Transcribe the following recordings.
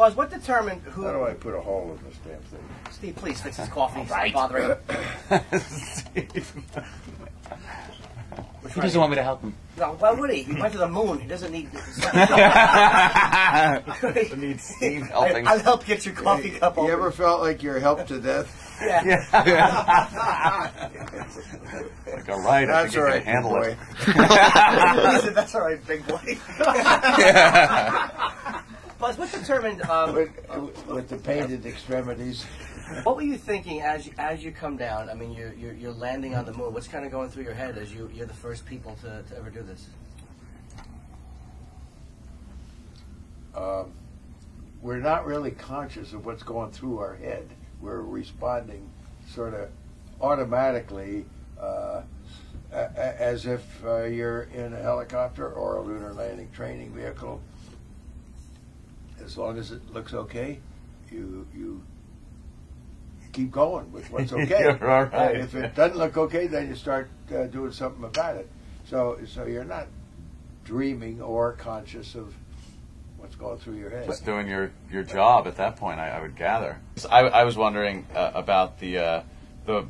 Buzz, what determined who? How do I put a hole in this damn thing? Steve, please fix his coffee. Stop bothering. He doesn't want me to help him. No, why would he? He went to the moon. He doesn't need. It needs Steve helping. I, will help get your coffee cup You over. ever felt like you're helped to death? yeah. Like, all right, I That's think all you right, can handle boy. it. Said, That's all right, big boy. Buzz, what determined? Um, With, with the painted extremities. what were you thinking as you, as you come down? I mean, you're, you're you're landing on the moon. What's kind of going through your head as you you're the first people to, to ever do this? Um, we're not really conscious of what's going through our head. We're responding sort of automatically uh, as if uh, you're in a helicopter or a lunar landing training vehicle. As long as it looks okay, you you keep going with what's okay. If it doesn't look okay, then you start uh, doing something about it. So so you're not dreaming or conscious of what's going through your head. Just doing your, your job at that point, I, I would gather. I, I was wondering uh, about the uh, the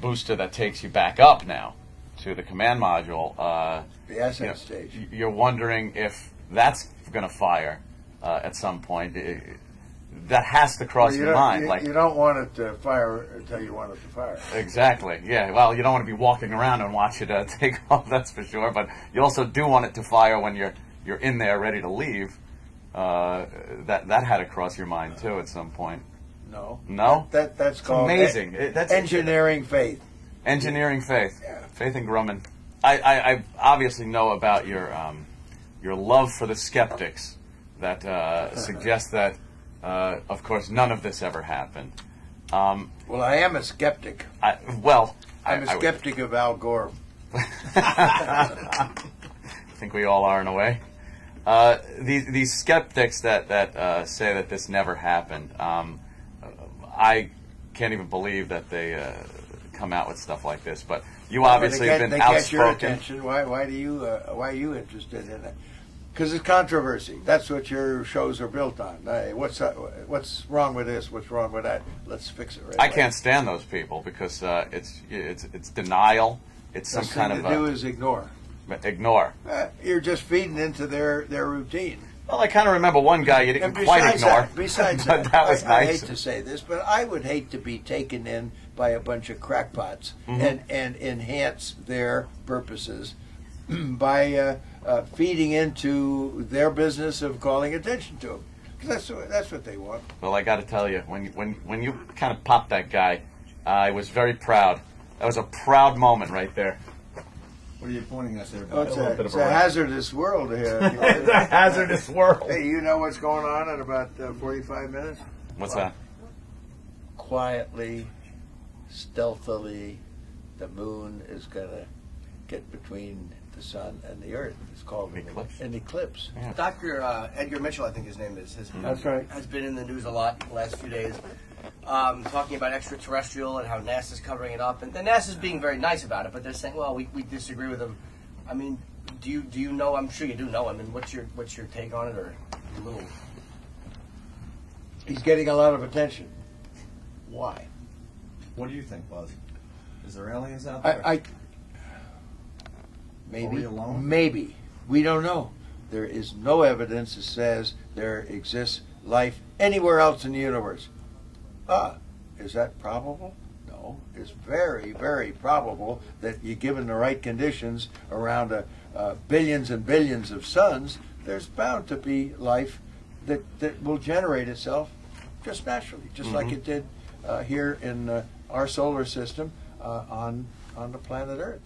booster that takes you back up now to the command module. Uh, the ascent you know, stage. You're wondering if that's going to fire uh, at some point. I- that has to cross Well, you your mind. You, like you don't want it to fire until you want it to fire. Exactly. Yeah. Well, you don't want to be walking around and watch it uh, take off. That's for sure. But you also do want it to fire when you're you're in there ready to leave. Uh, that that had to cross your mind too at some point. No. No. That that's It's called amazing. It- that's engineering faith. engineering faith. Yeah. Faith in Grumman. I, I, I obviously know about your um, your love for the skeptics that uh, suggest that, uh, of course, none of this ever happened. Um, Well, I am a skeptic. I, well, I'm a a skeptic of Al Gore. I think we all are in a way. Uh, these, these skeptics that, that uh, say that this never happened, um, I can't even believe that they uh, come out with stuff like this. But you obviously have get, been they get your outspoken. attention. Why? Why do you? Uh, why are you interested in it? Because it's controversy. That's what your shows are built on. Hey, what's uh, what's wrong with this? What's wrong with that? Let's fix it right. I away. can't stand those people because uh, it's it's it's denial. It's some kind of to do is ignore. ignore. Uh, you're just feeding into their their routine. Well, I kind of remember one guy you didn't quite ignore. that, besides that, that was I, I hate to say this, but I would hate to be taken in by a bunch of crackpots Mm-hmm. and and enhance their purposes by uh, uh, feeding into their business of calling attention to them. That's what, that's what they want. Well, I got to tell you, when you, when when you kind of popped that guy, I was very proud. That was a proud moment right there. What are you pointing us there? Oh, it's a a, it's a a hazardous world here. it's a hazardous world. hey, you know what's going on in about uh, 45 minutes? What's that? Quietly, stealthily, the moon is going to get between the sun and the earth. It's called an Eclipse. An eclipse. Dr. Uh, Edgar Mitchell, I think his name is, has, That's right. has been in the news a lot the last few days, um, talking about extraterrestrial and how NASA's covering it up. And, and NASA's being very nice about it, but they're saying, well, we, we disagree with them. I mean, do you do you know? I'm sure you do know. I mean, what's your what's your take on it, or a little? He's getting a lot of attention. Why? What do you think, Buzz? Is there aliens out there? I, I Are maybe maybe we don't know. There is no evidence that says there exists life anywhere else in the universe. Ah, is that probable? No, it's very, very probable that you given the right conditions around a, uh, billions and billions of suns, there's bound to be life that, that will generate itself just naturally, just like it did uh, here in uh, our solar system uh, on on the planet Earth.